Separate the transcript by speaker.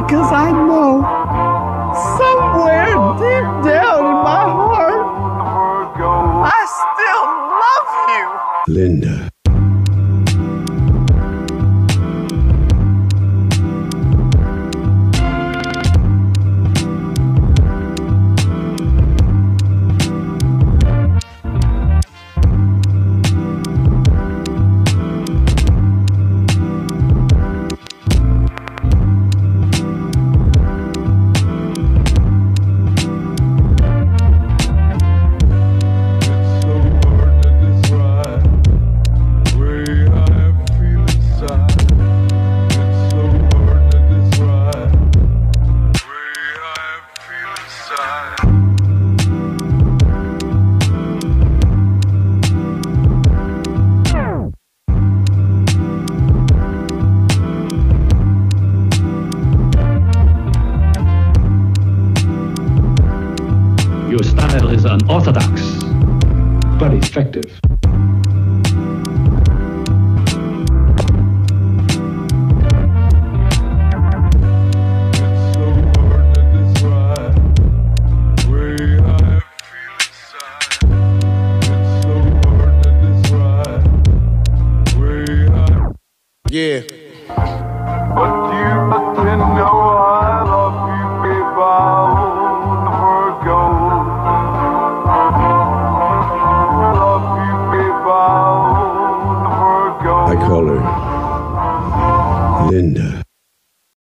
Speaker 1: because I know somewhere deep down in my heart, I still love you.
Speaker 2: Linda.
Speaker 3: Your style is unorthodox, but effective.
Speaker 4: Yeah. I call her Linda.